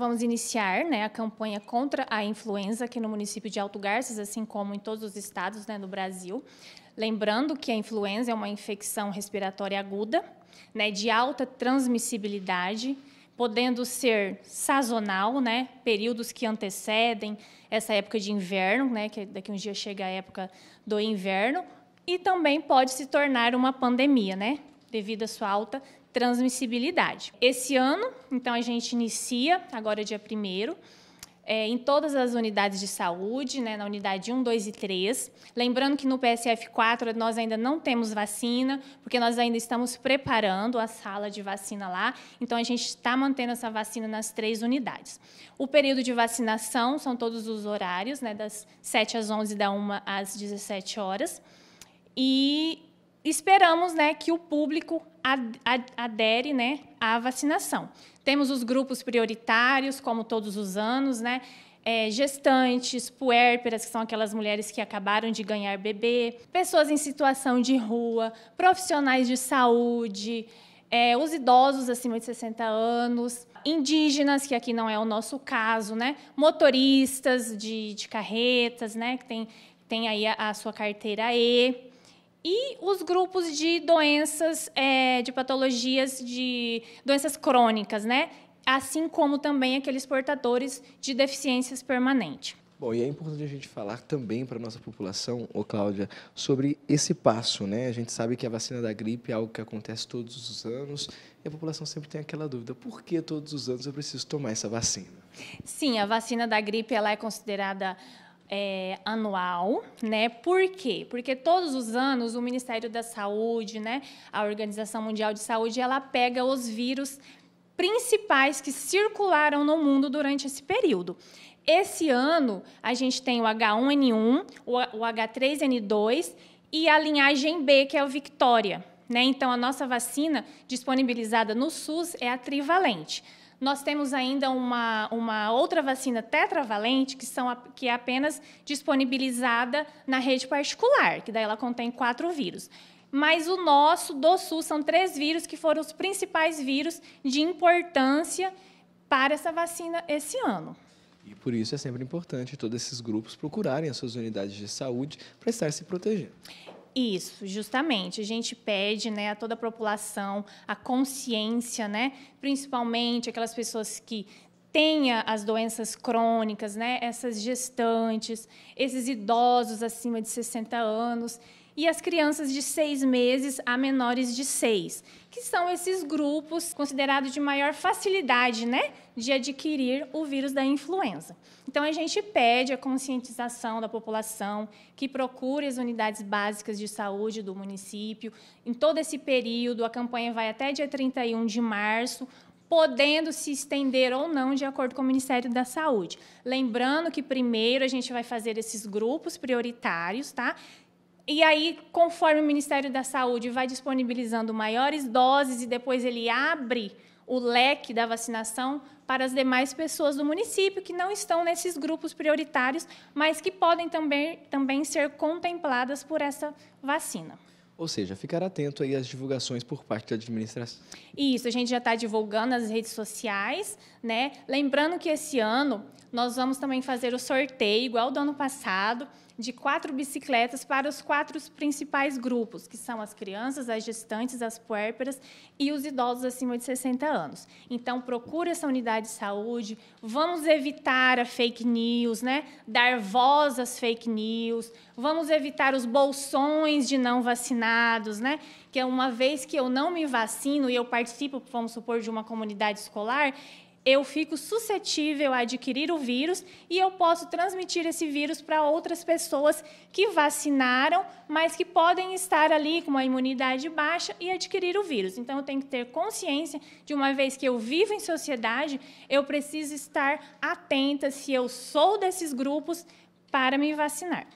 Vamos iniciar né, a campanha contra a influenza aqui no município de Alto Garças, assim como em todos os estados né, do Brasil. Lembrando que a influenza é uma infecção respiratória aguda, né, de alta transmissibilidade, podendo ser sazonal, né, períodos que antecedem essa época de inverno, né, que daqui uns dias chega a época do inverno, e também pode se tornar uma pandemia, né, devido à sua alta transmissibilidade. Esse ano, então, a gente inicia, agora dia 1 é, em todas as unidades de saúde, né, na unidade 1, 2 e 3. Lembrando que no PSF 4 nós ainda não temos vacina, porque nós ainda estamos preparando a sala de vacina lá, então a gente está mantendo essa vacina nas três unidades. O período de vacinação são todos os horários, né, das 7 às 11 da 1 às 17 horas. E esperamos né, que o público adere né, à vacinação. Temos os grupos prioritários, como todos os anos, né? É, gestantes, puérperas, que são aquelas mulheres que acabaram de ganhar bebê, pessoas em situação de rua, profissionais de saúde, é, os idosos acima de 60 anos, indígenas, que aqui não é o nosso caso, né? motoristas de, de carretas, né? que tem, tem aí a, a sua carteira E. E os grupos de doenças, é, de patologias, de doenças crônicas, né? Assim como também aqueles portadores de deficiências permanentes. Bom, e é importante a gente falar também para a nossa população, ô Cláudia, sobre esse passo, né? A gente sabe que a vacina da gripe é algo que acontece todos os anos e a população sempre tem aquela dúvida, por que todos os anos eu preciso tomar essa vacina? Sim, a vacina da gripe ela é considerada é, anual, né? Por quê? Porque todos os anos o Ministério da Saúde, né, a Organização Mundial de Saúde, ela pega os vírus principais que circularam no mundo durante esse período. Esse ano a gente tem o H1N1, o H3N2 e a linhagem B, que é o Victoria. Né? Então, a nossa vacina disponibilizada no SUS é a trivalente. Nós temos ainda uma, uma outra vacina tetravalente, que, são, que é apenas disponibilizada na rede particular, que daí ela contém quatro vírus. Mas o nosso, do SUS, são três vírus que foram os principais vírus de importância para essa vacina esse ano. E por isso é sempre importante todos esses grupos procurarem as suas unidades de saúde para estar se protegendo. Isso, justamente. A gente pede né, a toda a população a consciência, né, principalmente aquelas pessoas que têm as doenças crônicas, né, essas gestantes, esses idosos acima de 60 anos, e as crianças de seis meses a menores de seis, que são esses grupos considerados de maior facilidade né, de adquirir o vírus da influenza. Então, a gente pede a conscientização da população que procure as unidades básicas de saúde do município. Em todo esse período, a campanha vai até dia 31 de março, podendo se estender ou não de acordo com o Ministério da Saúde. Lembrando que primeiro a gente vai fazer esses grupos prioritários, tá? E aí, conforme o Ministério da Saúde vai disponibilizando maiores doses e depois ele abre o leque da vacinação para as demais pessoas do município que não estão nesses grupos prioritários, mas que podem também, também ser contempladas por essa vacina. Ou seja, ficar atento aí às divulgações por parte da administração. Isso, a gente já está divulgando nas redes sociais, né? Lembrando que esse ano nós vamos também fazer o sorteio, igual do ano passado, de quatro bicicletas para os quatro principais grupos, que são as crianças, as gestantes, as puérperas e os idosos acima de 60 anos. Então, procure essa unidade de saúde, vamos evitar a fake news, né? dar voz às fake news, vamos evitar os bolsões de não vacinados, né? que é uma vez que eu não me vacino e eu participo, vamos supor, de uma comunidade escolar, eu fico suscetível a adquirir o vírus e eu posso transmitir esse vírus para outras pessoas que vacinaram, mas que podem estar ali com uma imunidade baixa e adquirir o vírus. Então, eu tenho que ter consciência de uma vez que eu vivo em sociedade, eu preciso estar atenta se eu sou desses grupos para me vacinar.